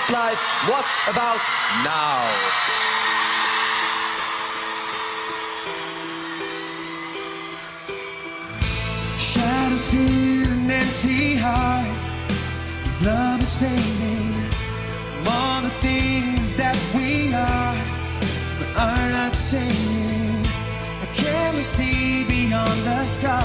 Westlife, What about now? Shadows fill an empty heart. His love is fading. All the things that we are, but are not saying. Can we see beyond the scars?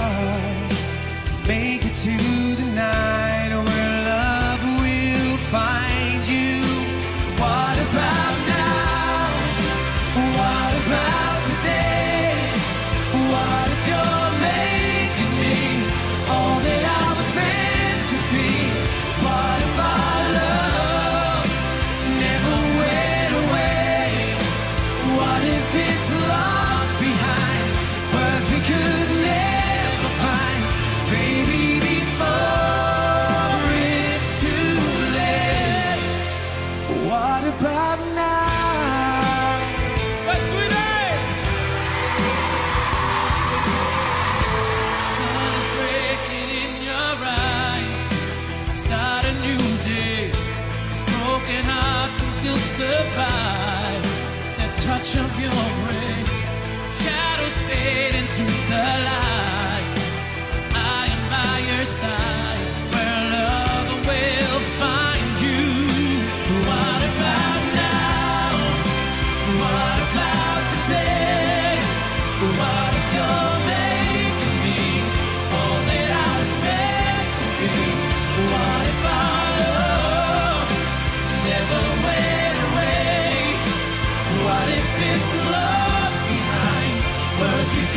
A new day. This broken heart can still survive the touch of your grace. Shadows fade into the light.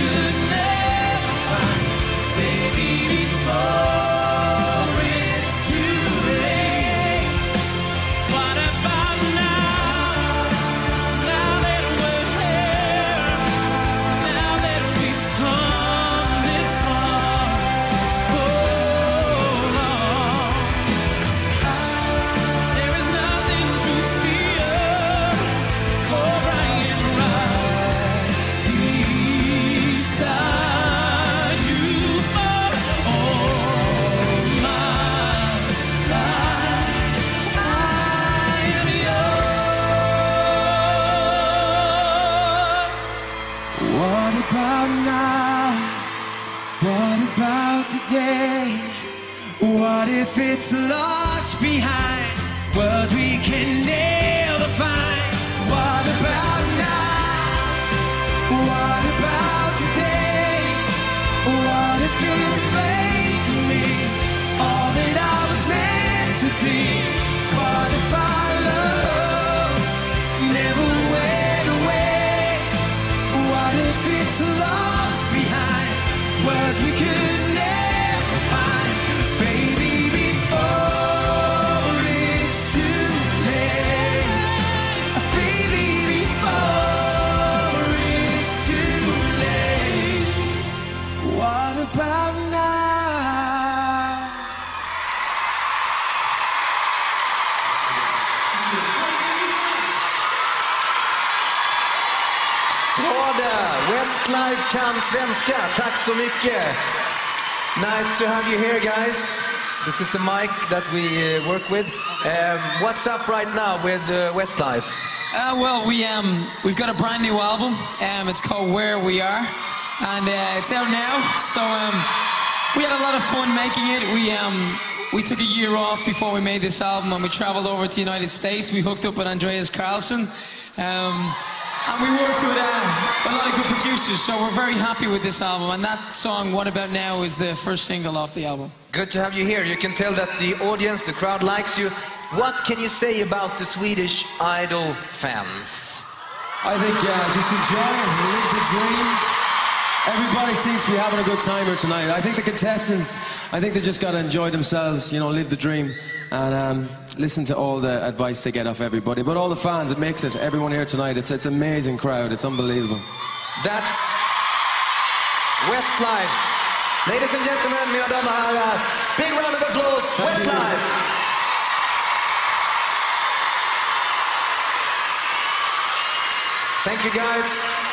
Words about now? What about today? What if it's lost behind Westlife kan svenska. Tack så mycket. Nice to have you here, guys. This is a mic that we uh, work with. Um, what's up right now with uh, Westlife? Uh, well, we um, we've got a brand new album. Um, it's called Where We Are, and uh, it's out now. So um, we had a lot of fun making it. We um, we took a year off before we made this album, and we traveled over to the United States. We hooked up with Andreas Carlsson. And we worked with uh, a lot of good producers, so we're very happy with this album. And that song, What About Now, is the first single off the album. Good to have you here. You can tell that the audience, the crowd likes you. What can you say about the Swedish Idol fans? I think uh, just enjoy it, live the dream. Everybody seems to be having a good time here tonight. I think the contestants, I think they just got to enjoy themselves, you know, live the dream, and um, listen to all the advice they get off everybody. But all the fans, it makes it. Everyone here tonight, it's it's an amazing crowd. It's unbelievable. That's Westlife. Ladies and gentlemen, mina damer och herrar, big round of applause, Westlife! Thank you guys.